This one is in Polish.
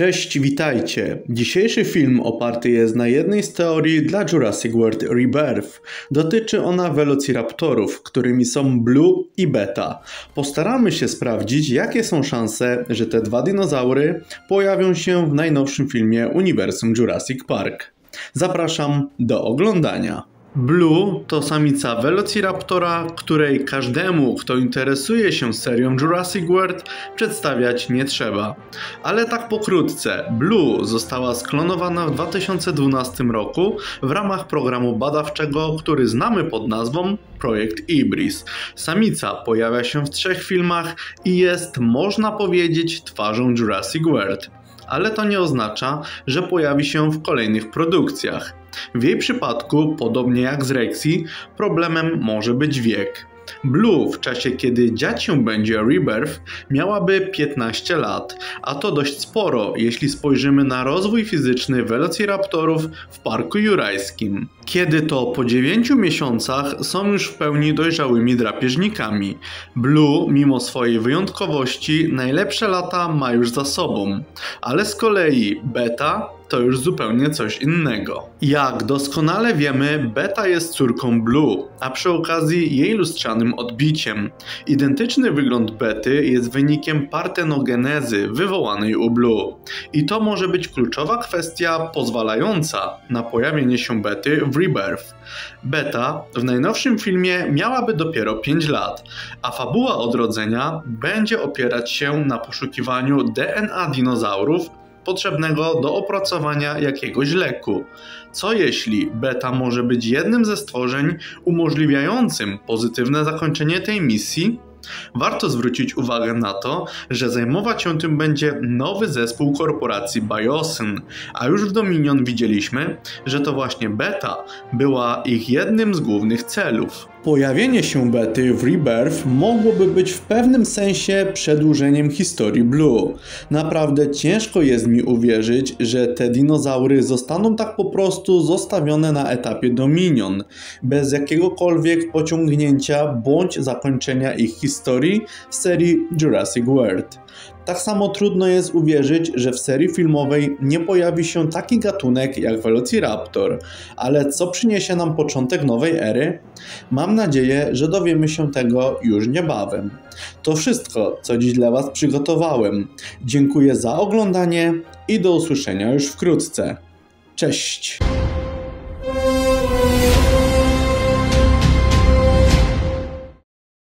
Cześć, witajcie. Dzisiejszy film oparty jest na jednej z teorii dla Jurassic World Rebirth. Dotyczy ona Velociraptorów, którymi są Blue i Beta. Postaramy się sprawdzić, jakie są szanse, że te dwa dinozaury pojawią się w najnowszym filmie uniwersum Jurassic Park. Zapraszam do oglądania. Blue to samica Velociraptora, której każdemu, kto interesuje się serią Jurassic World, przedstawiać nie trzeba. Ale tak pokrótce, Blue została sklonowana w 2012 roku w ramach programu badawczego, który znamy pod nazwą Projekt Ibris. Samica pojawia się w trzech filmach i jest, można powiedzieć, twarzą Jurassic World ale to nie oznacza, że pojawi się w kolejnych produkcjach. W jej przypadku, podobnie jak z Rexy, problemem może być wiek. Blue w czasie kiedy dziać się będzie Rebirth miałaby 15 lat, a to dość sporo, jeśli spojrzymy na rozwój fizyczny Velociraptorów w Parku Jurajskim. Kiedy to po 9 miesiącach są już w pełni dojrzałymi drapieżnikami. Blue, mimo swojej wyjątkowości, najlepsze lata ma już za sobą, ale z kolei Beta to już zupełnie coś innego. Jak doskonale wiemy, Beta jest córką Blue, a przy okazji jej lustrzanym odbiciem. Identyczny wygląd Bety jest wynikiem partenogenezy wywołanej u Blue. I to może być kluczowa kwestia pozwalająca na pojawienie się Bety w Rebirth. Beta w najnowszym filmie miałaby dopiero 5 lat, a fabuła odrodzenia będzie opierać się na poszukiwaniu DNA dinozaurów potrzebnego do opracowania jakiegoś leku. Co jeśli beta może być jednym ze stworzeń umożliwiającym pozytywne zakończenie tej misji? Warto zwrócić uwagę na to, że zajmować się tym będzie nowy zespół korporacji Biosyn, a już w Dominion widzieliśmy, że to właśnie beta była ich jednym z głównych celów. Pojawienie się bety w Rebirth mogłoby być w pewnym sensie przedłużeniem historii Blue. Naprawdę ciężko jest mi uwierzyć, że te dinozaury zostaną tak po prostu zostawione na etapie Dominion, bez jakiegokolwiek pociągnięcia bądź zakończenia ich historii w serii Jurassic World. Tak samo trudno jest uwierzyć, że w serii filmowej nie pojawi się taki gatunek jak Velociraptor. Ale co przyniesie nam początek nowej ery? Mam nadzieję, że dowiemy się tego już niebawem. To wszystko, co dziś dla Was przygotowałem. Dziękuję za oglądanie i do usłyszenia już wkrótce. Cześć!